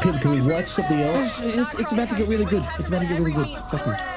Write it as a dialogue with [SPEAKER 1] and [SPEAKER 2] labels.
[SPEAKER 1] Pim,
[SPEAKER 2] Can, can we watch something else? It's, it's about to get really good. It's about to get really good. Trust me.